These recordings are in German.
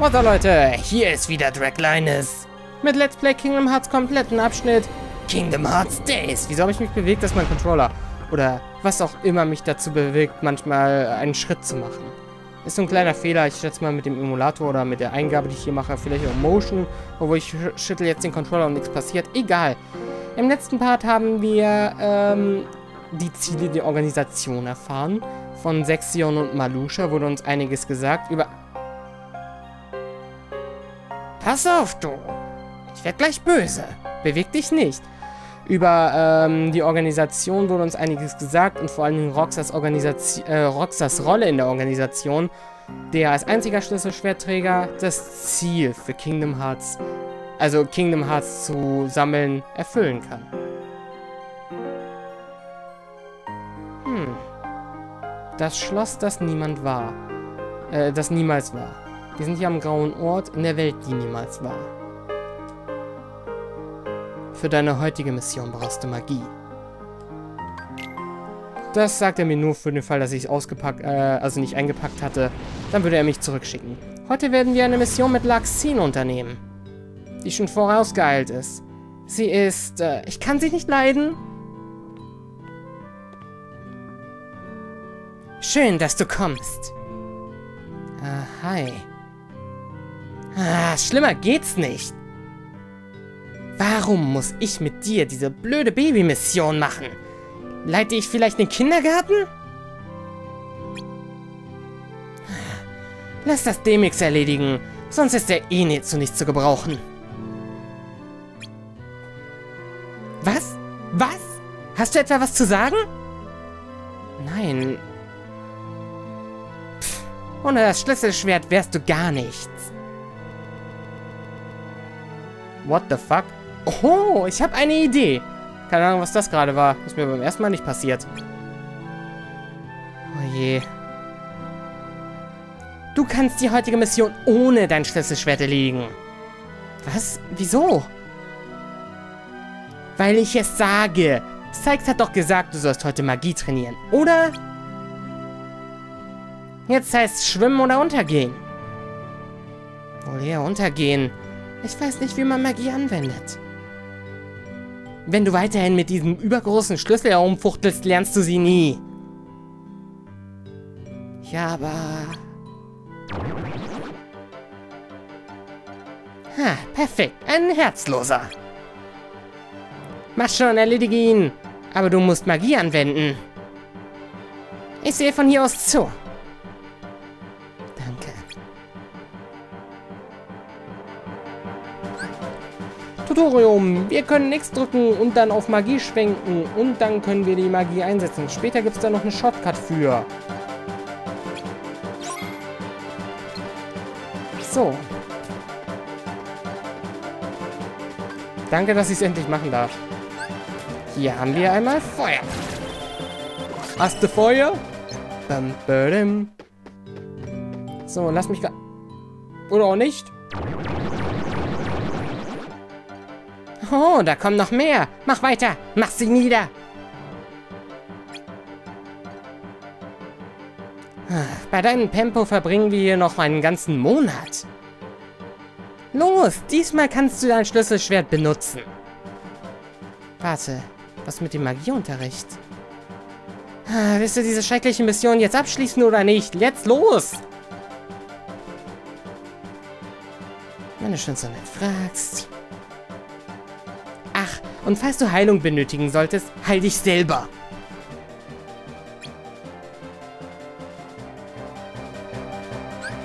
Motor Leute, hier ist wieder Draglinus. Mit Let's Play Kingdom Hearts kompletten Abschnitt Kingdom Hearts Days. Wieso habe ich mich bewegt, dass mein Controller oder was auch immer mich dazu bewegt, manchmal einen Schritt zu machen. Ist so ein kleiner Fehler, ich schätze mal mit dem Emulator oder mit der Eingabe, die ich hier mache, vielleicht auch Motion, obwohl ich schüttel jetzt den Controller und nichts passiert. Egal. Im letzten Part haben wir ähm, die Ziele der Organisation erfahren. Von Sexion und Malusha wurde uns einiges gesagt über Pass auf, du. Ich werde gleich böse. Beweg dich nicht. Über ähm, die Organisation wurde uns einiges gesagt und vor allen Dingen Roxas, Organisation, äh, Roxas Rolle in der Organisation, der als einziger Schlüsselschwertträger das Ziel für Kingdom Hearts, also Kingdom Hearts zu sammeln, erfüllen kann. Hm. Das Schloss, das niemand war. Äh, das niemals war. Wir sind hier am grauen Ort in der Welt, die niemals war. Für deine heutige Mission brauchst du Magie. Das sagt er mir nur für den Fall, dass ich es ausgepackt, äh, also nicht eingepackt hatte. Dann würde er mich zurückschicken. Heute werden wir eine Mission mit Laxine unternehmen. Die schon vorausgeeilt ist. Sie ist, äh, ich kann sie nicht leiden. Schön, dass du kommst. Ah, hi. Ah, schlimmer geht's nicht. Warum muss ich mit dir diese blöde Babymission machen? Leite ich vielleicht den Kindergarten? Lass das Demix erledigen, sonst ist er eh nicht zu nichts zu gebrauchen. Was? Was? Hast du etwa was zu sagen? Nein. Pff, ohne das Schlüsselschwert wärst du gar nichts. What the fuck? Oh, ich habe eine Idee. Keine Ahnung, was das gerade war. Ist mir beim ersten Mal nicht passiert. Oh je. Du kannst die heutige Mission ohne dein Schlüsselschwert erledigen. Was? Wieso? Weil ich es sage. Sykes hat doch gesagt, du sollst heute Magie trainieren, oder? Jetzt heißt es schwimmen oder untergehen. Wohl eher untergehen. Ich weiß nicht, wie man Magie anwendet. Wenn du weiterhin mit diesem übergroßen Schlüssel herumfuchtelst, lernst du sie nie. Ja, aber... Ha, perfekt. Ein Herzloser. Mach schon, erledige ihn. Aber du musst Magie anwenden. Ich sehe von hier aus zu. Tutorium. Wir können X drücken und dann auf Magie schwenken. Und dann können wir die Magie einsetzen. Später gibt es da noch eine Shortcut für. So. Danke, dass ich es endlich machen darf. Hier haben wir einmal Feuer. Hast du Feuer? Bam, badam. So, lass mich... Oder auch nicht. Oh, da kommen noch mehr. Mach weiter. Mach sie nieder. Bei deinem Tempo verbringen wir hier noch einen ganzen Monat. Los, diesmal kannst du dein Schlüsselschwert benutzen. Warte, was mit dem Magieunterricht? Ah, willst du diese schreckliche Mission jetzt abschließen oder nicht? Jetzt los! Wenn du schon so nett fragst. Und falls du Heilung benötigen solltest, heil dich selber.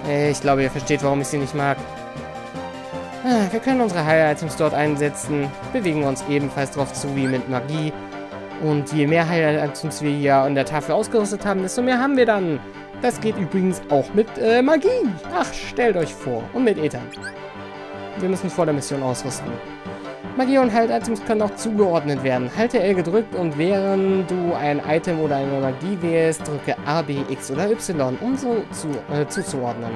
Ich glaube, ihr versteht, warum ich sie nicht mag. Ah, wir können unsere Heil-Items dort einsetzen, bewegen uns ebenfalls darauf zu wie mit Magie. Und je mehr Heil-Items wir hier an der Tafel ausgerüstet haben, desto mehr haben wir dann. Das geht übrigens auch mit äh, Magie. Ach, stellt euch vor. Und mit Ethern. Wir müssen vor der Mission ausrüsten. Magie und Halt-Items können auch zugeordnet werden. Halte L gedrückt und während du ein Item oder eine Magie wählst, drücke A, B, X oder Y, um so zu, äh, zuzuordnen.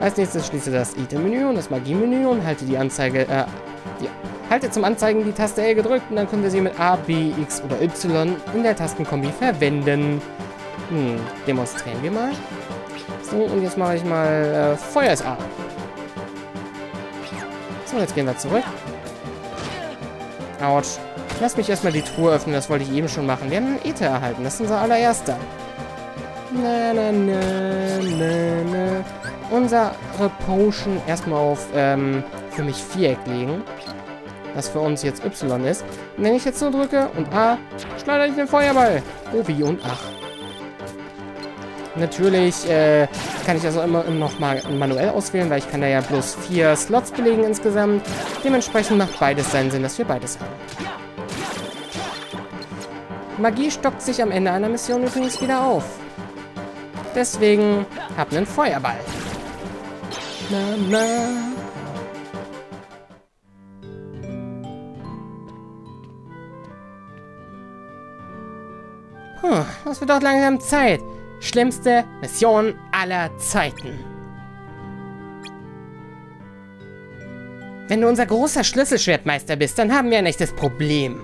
Als nächstes schließe das Item-Menü und das Magie-Menü und halte die Anzeige, äh, ja. Halte zum Anzeigen die Taste L gedrückt und dann können wir sie mit A, B, X oder Y in der Tastenkombi verwenden. Hm, demonstrieren wir mal. So, und jetzt mache ich mal äh, Feuer ist A. So, jetzt gehen wir zurück. Autsch. Lass mich erstmal die Truhe öffnen, das wollte ich eben schon machen. Wir haben einen Ether erhalten, das ist unser allererster. Na, na, na, na, na. Unsere Potion erstmal auf, ähm, für mich Viereck legen. Was für uns jetzt Y ist. Und wenn ich jetzt so drücke und A, schleudere ich den Feuerball. Wie und ach. Natürlich äh, kann ich also immer noch mal manuell auswählen, weil ich kann da ja bloß vier Slots belegen insgesamt. Dementsprechend macht beides seinen Sinn, dass wir beides haben. Magie stockt sich am Ende einer Mission übrigens wieder auf. Deswegen hab einen Feuerball. Na, na. Puh, das wird doch langsam Zeit. Schlimmste Mission aller Zeiten. Wenn du unser großer Schlüsselschwertmeister bist, dann haben wir ein echtes Problem.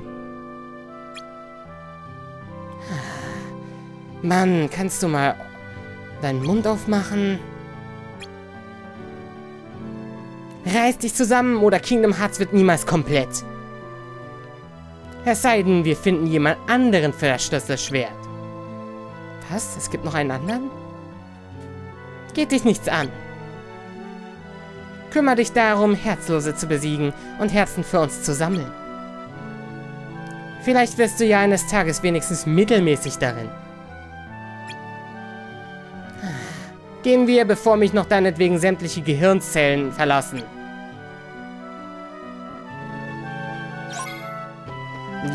Mann, kannst du mal deinen Mund aufmachen? Reiß dich zusammen oder Kingdom Hearts wird niemals komplett. Es sei denn, wir finden jemand anderen für das Schlüsselschwert. Was? Es gibt noch einen anderen? Geht dich nichts an. Kümmer dich darum, Herzlose zu besiegen und Herzen für uns zu sammeln. Vielleicht wirst du ja eines Tages wenigstens mittelmäßig darin. Gehen wir, bevor mich noch deinetwegen sämtliche Gehirnzellen verlassen.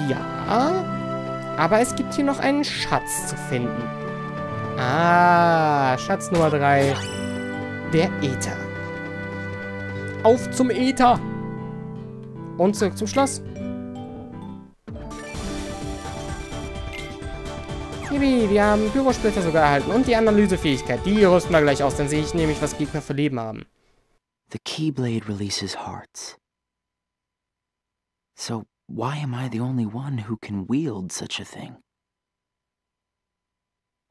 Ja, aber es gibt hier noch einen Schatz zu finden. Ah, Schatz Nummer 3. Der Äther. Auf zum Äther. Und zurück zum Schloss. Yippie, wir haben Pyrosplitter sogar erhalten und die Analysefähigkeit. Die rüsten wir gleich aus, dann sehe ich nämlich, was Gegner für Leben haben. The Keyblade releases hearts. So why am I the only one who can wield such a thing?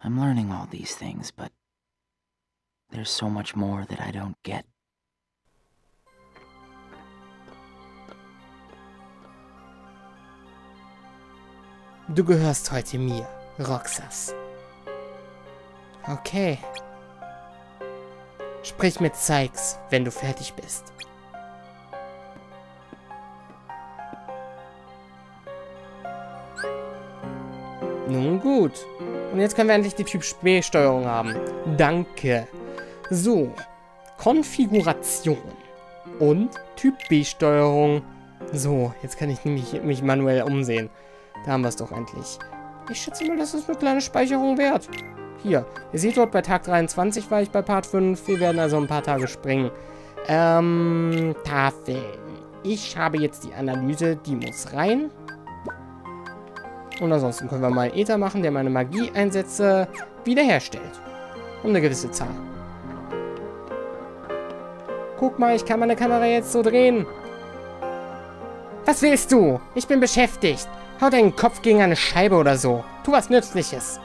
I'm learning all these things, but there's so much more that I don't get. Du gehörst heute mir, Roxas. Okay. Sprich mit Sykes, wenn du fertig bist. Nun gut. Und jetzt können wir endlich die Typ B-Steuerung haben. Danke. So. Konfiguration. Und Typ B-Steuerung. So, jetzt kann ich nämlich mich manuell umsehen. Da haben wir es doch endlich. Ich schätze mal, das ist eine kleine Speicherung wert. Hier, ihr seht dort, bei Tag 23 war ich bei Part 5. Wir werden also ein paar Tage springen. Ähm, Tafeln. Ich habe jetzt die Analyse, die muss rein. Und ansonsten können wir mal Ether machen, der meine Magie-Einsätze wiederherstellt. Um eine gewisse Zahl. Guck mal, ich kann meine Kamera jetzt so drehen. Was willst du? Ich bin beschäftigt. Hau deinen Kopf gegen eine Scheibe oder so. Tu was Nützliches.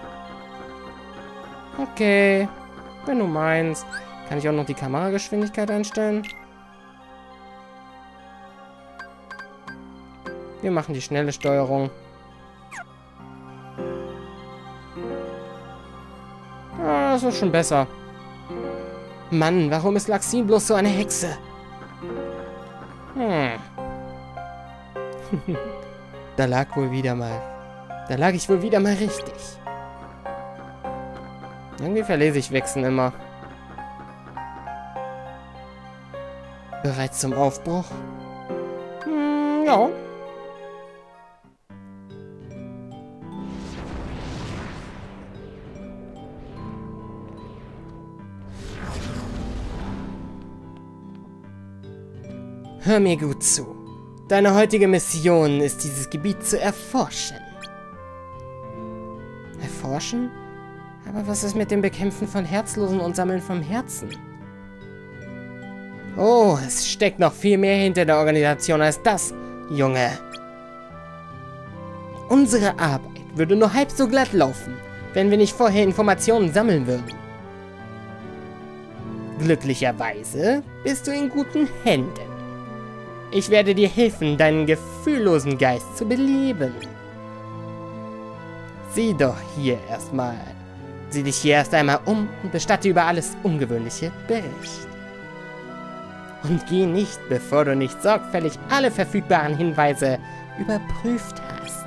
Okay. Wenn du meinst. Kann ich auch noch die Kamerageschwindigkeit einstellen? Wir machen die schnelle Steuerung. Das ist schon besser. Mann, warum ist Laxin bloß so eine Hexe? Hm. da lag wohl wieder mal. Da lag ich wohl wieder mal richtig. Irgendwie verlese ich Wechseln immer. Bereit zum Aufbruch? Hm, ja. Hör mir gut zu. Deine heutige Mission ist, dieses Gebiet zu erforschen. Erforschen? Aber was ist mit dem Bekämpfen von Herzlosen und Sammeln vom Herzen? Oh, es steckt noch viel mehr hinter der Organisation als das, Junge. Unsere Arbeit würde nur halb so glatt laufen, wenn wir nicht vorher Informationen sammeln würden. Glücklicherweise bist du in guten Händen. Ich werde dir helfen, deinen gefühllosen Geist zu beleben. Sieh doch hier erstmal. Sieh dich hier erst einmal um und bestatte über alles Ungewöhnliche Bericht. Und geh nicht, bevor du nicht sorgfältig alle verfügbaren Hinweise überprüft hast.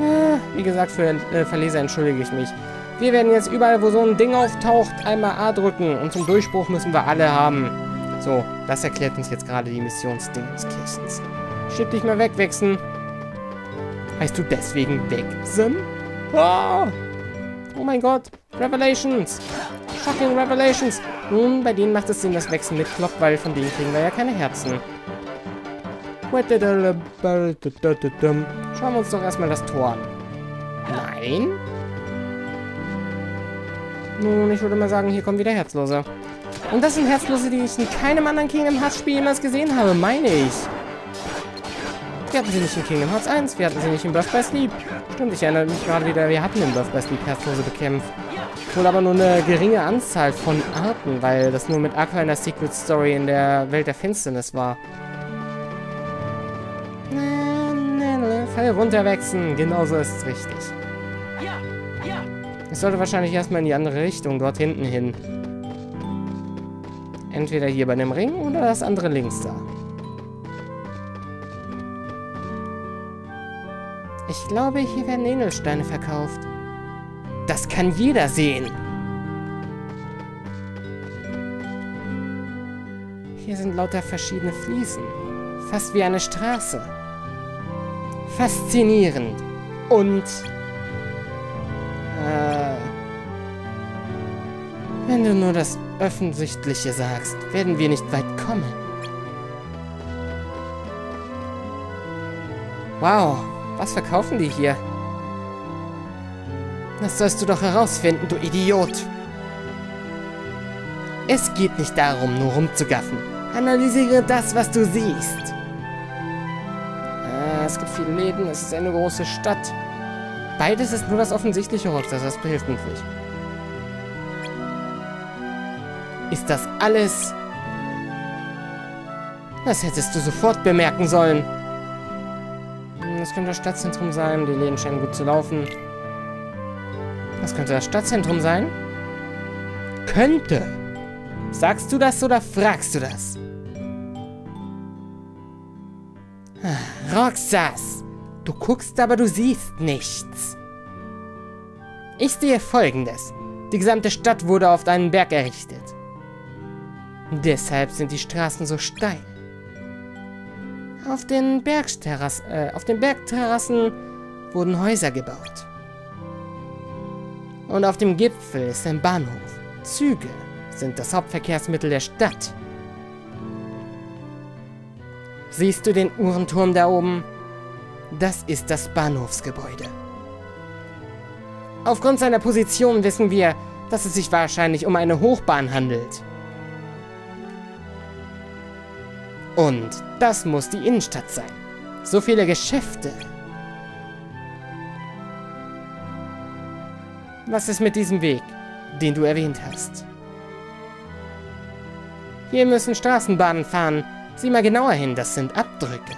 Ah, wie gesagt, für äh, Verleser entschuldige ich mich. Wir werden jetzt überall, wo so ein Ding auftaucht, einmal A drücken. Und zum Durchbruch müssen wir alle haben. So, das erklärt uns jetzt gerade die Missionsding des Kistens. Schieb dich mal weg, Wechsen. Heißt du deswegen Wechsen? Oh! oh mein Gott. Revelations. Fucking Revelations. Nun, bei denen macht es Sinn, dass Wechsen mitkloppt, weil von denen kriegen wir ja keine Herzen. Schauen wir uns doch erstmal das Tor an. Nein? Nun, ich würde mal sagen, hier kommen wieder Herzlose. Und das sind Herzlose, die ich in keinem anderen Kingdom Hearts Spiel jemals gesehen habe, meine ich. Wir hatten sie nicht in Kingdom Hearts 1, wir hatten sie nicht in Birth by Sleep. Stimmt, ich erinnere mich gerade wieder, wir hatten in Birth by Sleep Herzlose bekämpft. Wohl aber nur eine geringe Anzahl von Arten, weil das nur mit Aqua in der Secret Story in der Welt der Finsternis war. Fell runterwachsen, genauso ist es richtig. Ich sollte wahrscheinlich erstmal in die andere Richtung, dort hinten hin. Entweder hier bei dem Ring oder das andere links da. Ich glaube, hier werden Edelsteine verkauft. Das kann jeder sehen. Hier sind lauter verschiedene Fliesen. Fast wie eine Straße. Faszinierend. Und... wenn du nur das Offensichtliche sagst, werden wir nicht weit kommen. Wow, was verkaufen die hier? Das sollst du doch herausfinden, du Idiot. Es geht nicht darum, nur rumzugaffen. Analysiere das, was du siehst. Ah, es gibt viele Läden, es ist eine große Stadt. Beides ist nur das offensichtliche Rockstar, das hilft uns nicht. Ist das alles? Das hättest du sofort bemerken sollen. Das könnte das Stadtzentrum sein. Die Läden scheinen gut zu laufen. Das könnte das Stadtzentrum sein? Könnte. Sagst du das oder fragst du das? Ah, Roxas, du guckst, aber du siehst nichts. Ich sehe folgendes. Die gesamte Stadt wurde auf einen Berg errichtet. Deshalb sind die Straßen so steil. Auf den, Bergterrassen, äh, auf den Bergterrassen wurden Häuser gebaut. Und auf dem Gipfel ist ein Bahnhof. Züge sind das Hauptverkehrsmittel der Stadt. Siehst du den Uhrenturm da oben? Das ist das Bahnhofsgebäude. Aufgrund seiner Position wissen wir, dass es sich wahrscheinlich um eine Hochbahn handelt. Und das muss die Innenstadt sein. So viele Geschäfte. Was ist mit diesem Weg, den du erwähnt hast? Hier müssen Straßenbahnen fahren. Sieh mal genauer hin, das sind Abdrücke.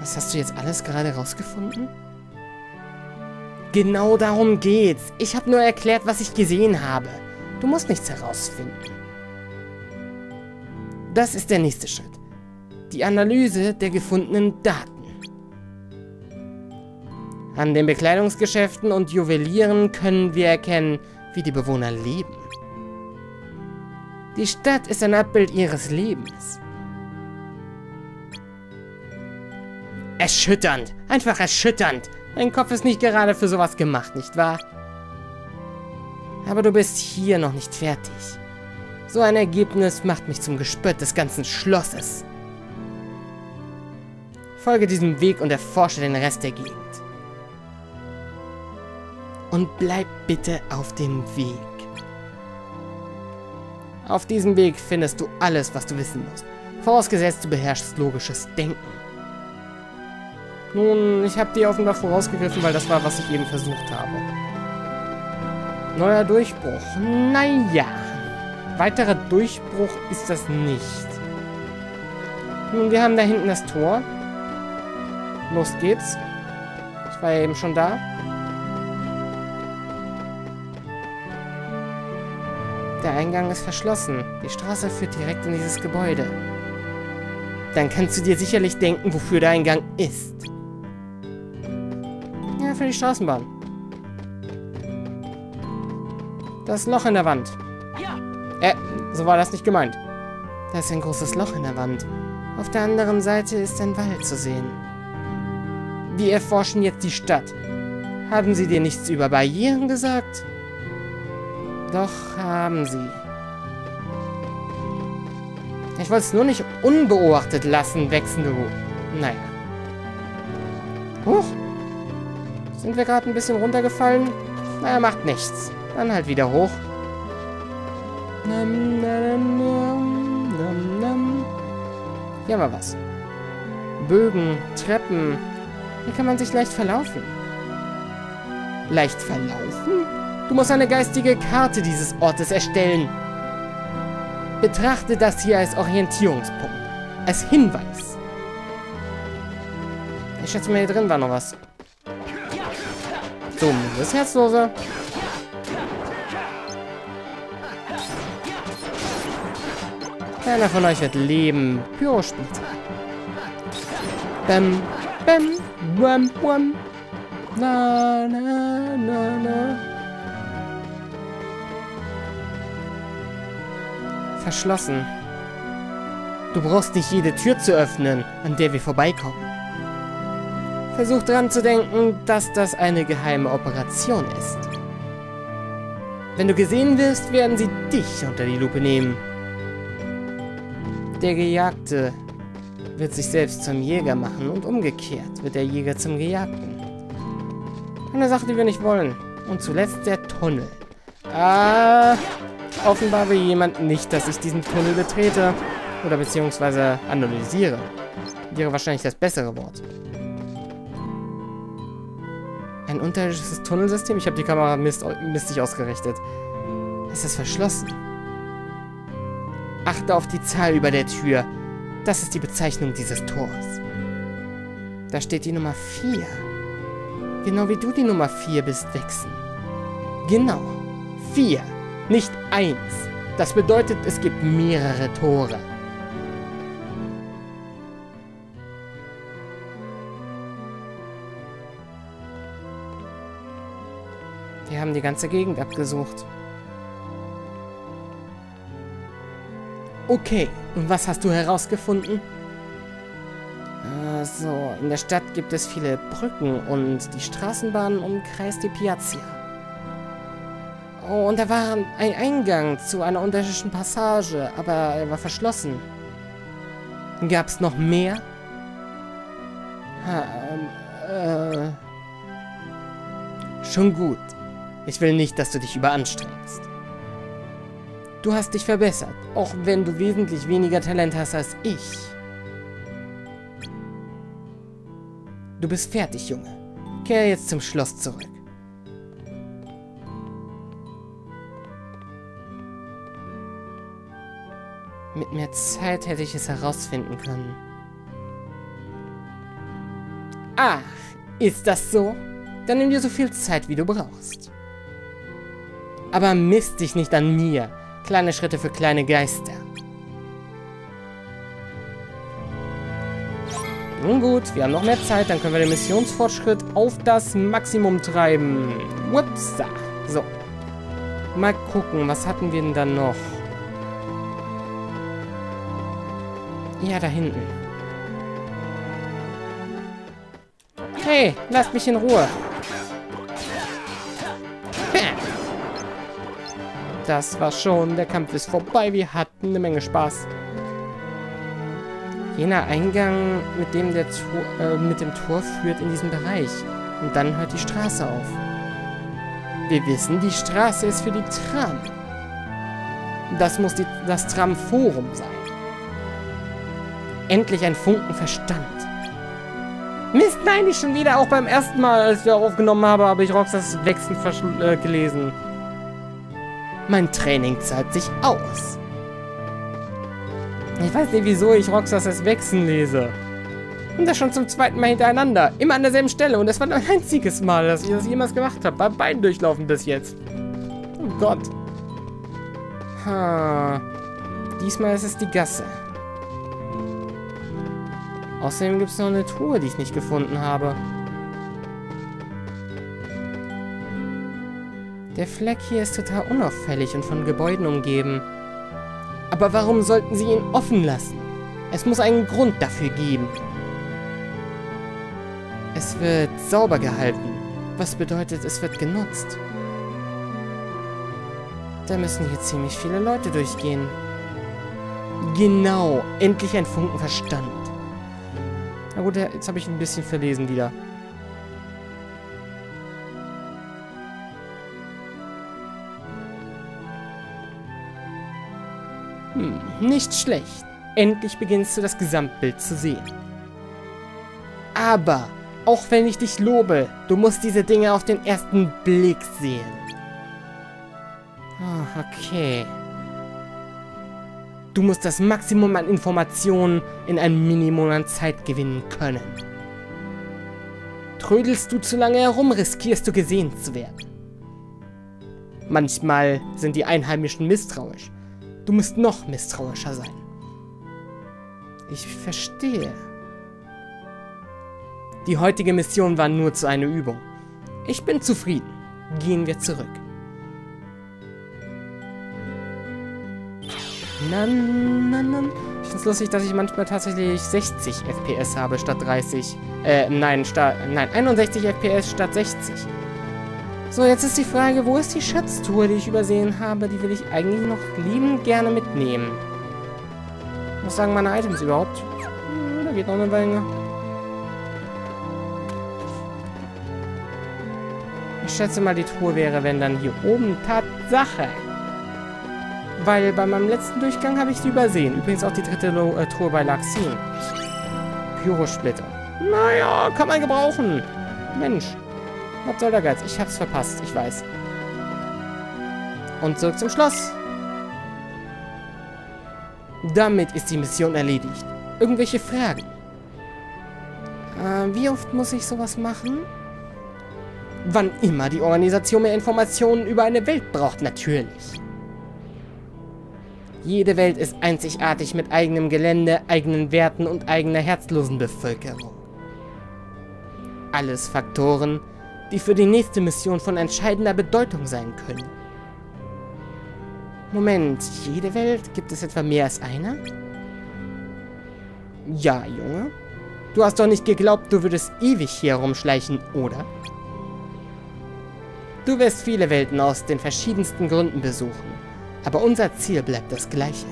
Was hast du jetzt alles gerade rausgefunden? Genau darum geht's. Ich habe nur erklärt, was ich gesehen habe. Du musst nichts herausfinden. Das ist der nächste Schritt. Die Analyse der gefundenen Daten. An den Bekleidungsgeschäften und Juwelieren können wir erkennen, wie die Bewohner leben. Die Stadt ist ein Abbild ihres Lebens. Erschütternd. Einfach erschütternd. Dein Kopf ist nicht gerade für sowas gemacht, nicht wahr? Aber du bist hier noch nicht fertig. So ein Ergebnis macht mich zum Gespött des ganzen Schlosses. Folge diesem Weg und erforsche den Rest der Gegend. Und bleib bitte auf dem Weg. Auf diesem Weg findest du alles, was du wissen musst. Vorausgesetzt, du beherrschst logisches Denken. Nun, ich habe dir offenbar vorausgegriffen, weil das war, was ich eben versucht habe. Neuer Durchbruch. Naja. Weiterer Durchbruch ist das nicht. Nun, wir haben da hinten das Tor. Los geht's. Ich war ja eben schon da. Der Eingang ist verschlossen. Die Straße führt direkt in dieses Gebäude. Dann kannst du dir sicherlich denken, wofür der Eingang ist. Ja, für die Straßenbahn. Das Loch in der Wand. So war das nicht gemeint. Da ist ein großes Loch in der Wand. Auf der anderen Seite ist ein Wald zu sehen. Wir erforschen jetzt die Stadt. Haben sie dir nichts über Barrieren gesagt? Doch haben sie. Ich wollte es nur nicht unbeobachtet lassen, wechselnde... Naja. Huch. Sind wir gerade ein bisschen runtergefallen? Naja, macht nichts. Dann halt wieder hoch. Hier wir was. Bögen, Treppen. Hier kann man sich leicht verlaufen. Leicht verlaufen? Du musst eine geistige Karte dieses Ortes erstellen. Betrachte das hier als Orientierungspunkt. Als Hinweis. Ich schätze mal, hier drin war noch was. So, das Herzlose. Keiner von euch wird leben. Pyro spielt. Bam, bam, wam, wam. Na, na, na, na. Verschlossen. Du brauchst nicht jede Tür zu öffnen, an der wir vorbeikommen. Versuch dran zu denken, dass das eine geheime Operation ist. Wenn du gesehen wirst, werden sie dich unter die Lupe nehmen. Der Gejagte wird sich selbst zum Jäger machen und umgekehrt wird der Jäger zum Gejagten. Eine Sache, die wir nicht wollen. Und zuletzt der Tunnel. Ah, offenbar will jemand nicht, dass ich diesen Tunnel betrete. Oder beziehungsweise analysiere. Wäre wahrscheinlich das bessere Wort. Ein unterirdisches Tunnelsystem? Ich habe die Kamera mist mistig ausgerichtet. Es ist verschlossen. Achte auf die Zahl über der Tür. Das ist die Bezeichnung dieses Tors. Da steht die Nummer 4. Genau wie du die Nummer 4 bist, Wechsen. Genau. 4. Nicht 1. Das bedeutet, es gibt mehrere Tore. Wir haben die ganze Gegend abgesucht. Okay, und was hast du herausgefunden? Also, in der Stadt gibt es viele Brücken und die Straßenbahn umkreist die Piazza. Oh, und da war ein Eingang zu einer unterirdischen Passage, aber er war verschlossen. Gab es noch mehr? Ha, ähm, äh... Schon gut. Ich will nicht, dass du dich überanstrengst. Du hast dich verbessert, auch wenn du wesentlich weniger Talent hast als ich. Du bist fertig, Junge. Kehr jetzt zum Schloss zurück. Mit mehr Zeit hätte ich es herausfinden können. Ach, ist das so? Dann nimm dir so viel Zeit, wie du brauchst. Aber misst dich nicht an mir. Kleine Schritte für kleine Geister. Nun gut, wir haben noch mehr Zeit, dann können wir den Missionsfortschritt auf das Maximum treiben. Upsa. So. Mal gucken, was hatten wir denn dann noch? Ja, da hinten. Hey, lasst mich in Ruhe. Das war schon. Der Kampf ist vorbei. Wir hatten eine Menge Spaß. Jener Eingang, mit dem, der Tor, äh, mit dem Tor führt in diesen Bereich. Und dann hört die Straße auf. Wir wissen, die Straße ist für die Tram. Das muss die, das Tramforum sein. Endlich ein Funken Verstand. Mist, nein, ich schon wieder. Auch beim ersten Mal, als wir aufgenommen haben, habe ich Roxas Wechseln äh, gelesen. Mein Training zahlt sich aus. Ich weiß nicht, wieso ich Roxas Wechseln lese. Und das schon zum zweiten Mal hintereinander. Immer an derselben Stelle. Und das war ein einziges Mal, dass ich das jemals gemacht habe. Bei beiden Durchlaufen bis jetzt. Oh Gott. Ha. Diesmal ist es die Gasse. Außerdem gibt es noch eine Truhe, die ich nicht gefunden habe. Der Fleck hier ist total unauffällig und von Gebäuden umgeben. Aber warum sollten sie ihn offen lassen? Es muss einen Grund dafür geben. Es wird sauber gehalten. Was bedeutet, es wird genutzt. Da müssen hier ziemlich viele Leute durchgehen. Genau, endlich ein Funken Verstand. Na gut, jetzt habe ich ein bisschen verlesen wieder. Nicht schlecht. Endlich beginnst du das Gesamtbild zu sehen. Aber, auch wenn ich dich lobe, du musst diese Dinge auf den ersten Blick sehen. Oh, okay. Du musst das Maximum an Informationen in ein Minimum an Zeit gewinnen können. Trödelst du zu lange herum, riskierst du gesehen zu werden. Manchmal sind die Einheimischen misstrauisch. Du musst noch misstrauischer sein. Ich verstehe. Die heutige Mission war nur zu einer Übung. Ich bin zufrieden. Gehen wir zurück. Na, na, na. Ich finde es lustig, dass ich manchmal tatsächlich 60 FPS habe statt 30. Äh, nein, statt, nein, 61 FPS statt 60. So, jetzt ist die Frage, wo ist die Schatztour, die ich übersehen habe? Die will ich eigentlich noch liebend gerne mitnehmen. Was sagen meine Items überhaupt? Da geht noch eine Weile. Ich schätze mal, die Truhe wäre, wenn dann hier oben Tatsache. Weil bei meinem letzten Durchgang habe ich sie übersehen. Übrigens auch die dritte äh, Truhe bei Laxin. Pyrosplitter. Naja, kann man gebrauchen. Mensch. Was soll der Geiz? Ich hab's verpasst, ich weiß. Und zurück zum Schloss. Damit ist die Mission erledigt. Irgendwelche Fragen? Äh, wie oft muss ich sowas machen? Wann immer die Organisation mehr Informationen über eine Welt braucht, natürlich. Jede Welt ist einzigartig mit eigenem Gelände, eigenen Werten und eigener herzlosen Bevölkerung. Alles Faktoren, die für die nächste Mission von entscheidender Bedeutung sein können. Moment, jede Welt? Gibt es etwa mehr als eine? Ja, Junge. Du hast doch nicht geglaubt, du würdest ewig hier rumschleichen, oder? Du wirst viele Welten aus den verschiedensten Gründen besuchen. Aber unser Ziel bleibt das gleiche.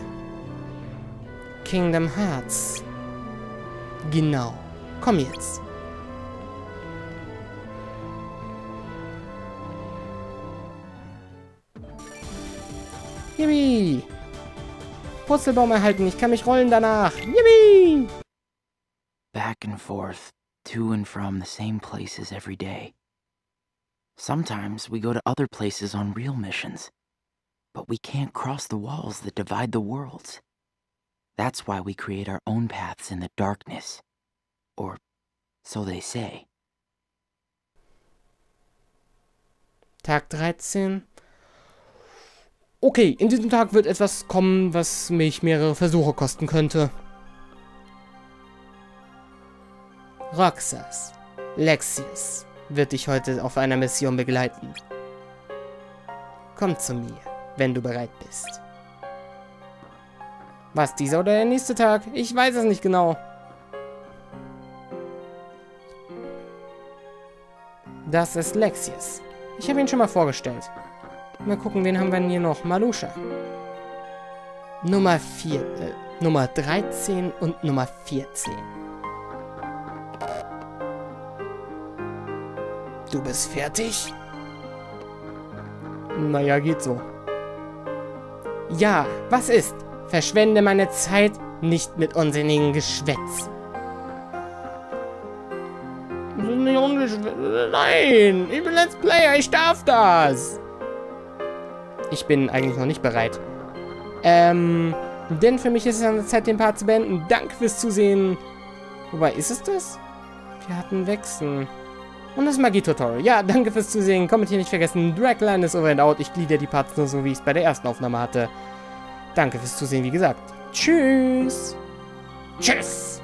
Kingdom Hearts. Genau. Komm jetzt. Yippie! Purzelbaum erhalten, ich kann mich rollen danach. Yippie! Back and forth, to and from the same places every day. Sometimes we go to other places on real missions. But we can't cross the walls that divide the worlds. That's why we create our own paths in the darkness. Or so they say. Tag 13. Okay, in diesem Tag wird etwas kommen, was mich mehrere Versuche kosten könnte. Roxas, Lexius wird dich heute auf einer Mission begleiten. Komm zu mir wenn du bereit bist. Was, dieser oder der nächste Tag? Ich weiß es nicht genau. Das ist Lexius. Ich habe ihn schon mal vorgestellt. Mal gucken, wen haben wir denn hier noch? Malusha. Nummer 4, äh, Nummer 13 und Nummer 14. Du bist fertig? Naja, geht so. Ja, was ist? Verschwende meine Zeit nicht mit unsinnigen Geschwätz. Nein, ich bin Let's Player, ich darf das. Ich bin eigentlich noch nicht bereit. Ähm, denn für mich ist es an der Zeit, den Part zu beenden. Danke fürs Zusehen. Wobei, ist es das? Wir hatten Wechseln. Und das Magie-Tutorial. Ja, danke fürs Zusehen. Kommentieren nicht vergessen. Dragline ist over and out. Ich glieder die Parts nur so, wie ich es bei der ersten Aufnahme hatte. Danke fürs Zusehen, wie gesagt. Tschüss. Tschüss.